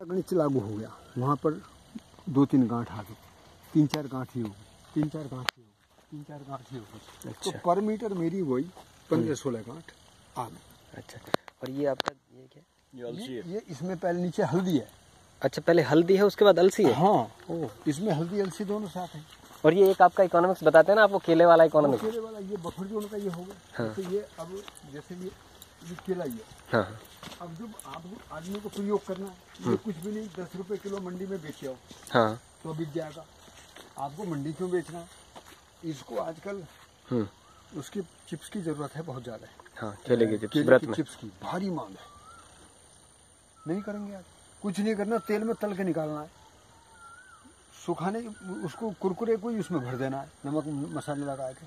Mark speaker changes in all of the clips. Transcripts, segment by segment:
Speaker 1: गणित लागू हो गया। वहाँ पर दो तीन गांठ आ गई। तीन चार गांठ ही होगी तीन चार गांठ ही होगी तीन चार गांठ ही होगी तो
Speaker 2: अच्छा।
Speaker 1: पर मीटर मेरी वही पंद्रह सोलह गांठ आ गई।
Speaker 2: अच्छा। और ये आपका ये क्या?
Speaker 1: ये, ये इसमें पहले नीचे हल्दी है।
Speaker 2: अच्छा पहले हल्दी है उसके बाद अलसी है?
Speaker 1: हाँ। इसमें हल्दी अलसी दोनों साथ है।
Speaker 2: और ये एक आपका इकोनॉमिक्स बताते हैं ना आपको केले वाला इकोनॉमिक्स
Speaker 1: केले वाला ये बफर जोन का ये हो गया।
Speaker 2: हाँ।
Speaker 1: जैसे ये अब जैसे ये ये केला ही है। अब जब आप आदमी को प्रयोग करना है ये कुछ भी नहीं दस रुपए किलो मंडी में बेचे आओ
Speaker 2: हाँ।
Speaker 1: तो बिक जाएगा। आपको मंडी क्यों बेचना है? इसको आजकल
Speaker 2: हम्म।
Speaker 1: उसकी चिप्स की ज़रूरत है बहुत ज़्यादा।
Speaker 2: हाँ केले के चिप्स
Speaker 1: केले की चिप्स की भारी मांग है। नहीं करेंगे आज कुछ नहीं करना तेल में तल के निकालना है। सुखाने उसको कुरकुरे को ही उसमें भर देना है नमक मसाले लगा के।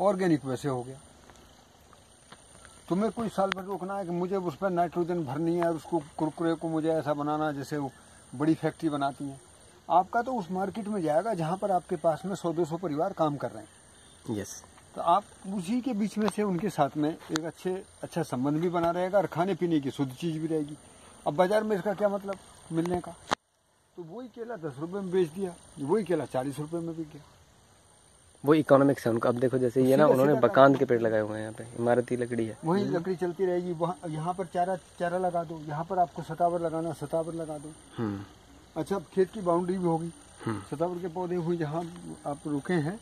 Speaker 1: ऑर्गेनिक वैसे हो गया। तुम्हें कोई साल भर रोकना है कि मुझे उस पर नाइट्रोजन भरनी है और उसको कुरकुरे को मुझे ऐसा बनाना है जैसे वो बड़ी फैक्ट्री बनाती हैं? आपका तो उस मार्केट में जाएगा जहाँ पर आपके पास में सौ दो सौ परिवार काम कर रहे हैं।
Speaker 2: यस
Speaker 1: तो आप उसी के बीच में से उनके साथ में एक अच्छे अच्छा संबंध भी बना रहेगा और खाने पीने की शुद्ध चीज़ भी रहेगी। अब बाज़ार में इसका क्या मतलब? मिलने का। तो वही केला दस रुपए में बेच दिया वही केला चालीस रुपए में बिक गया।
Speaker 2: वो इकोनॉमिक्स है उनका। अब देखो जैसे ये ना उन्होंने बकांद के पेड़ लगाए हुए हैं यहाँ पे इमारती लकड़ी है।
Speaker 1: वही लकड़ी चलती रहेगी वहाँ यहाँ पर चारा चारा लगा दो यहाँ पर आपको सतावर लगाना सतावर लगा दो।
Speaker 2: हम्म।
Speaker 1: अच्छा अब खेत की बाउंड्री भी होगी।
Speaker 2: हम्म।
Speaker 1: सतावर के पौधे हुई जहाँ आप रुके हैं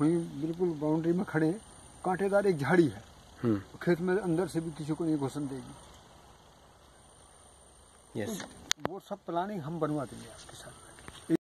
Speaker 1: वहीं बिल्कुल बाउंड्री में खड़े हैं। कांटेदार एक झाड़ी है।
Speaker 2: हम्म।
Speaker 1: खेत में अंदर से भी किसी को नहीं घुसन देगी।
Speaker 2: यस
Speaker 1: वो सब प्लानिंग हम बनवा देंगे आपके साथ।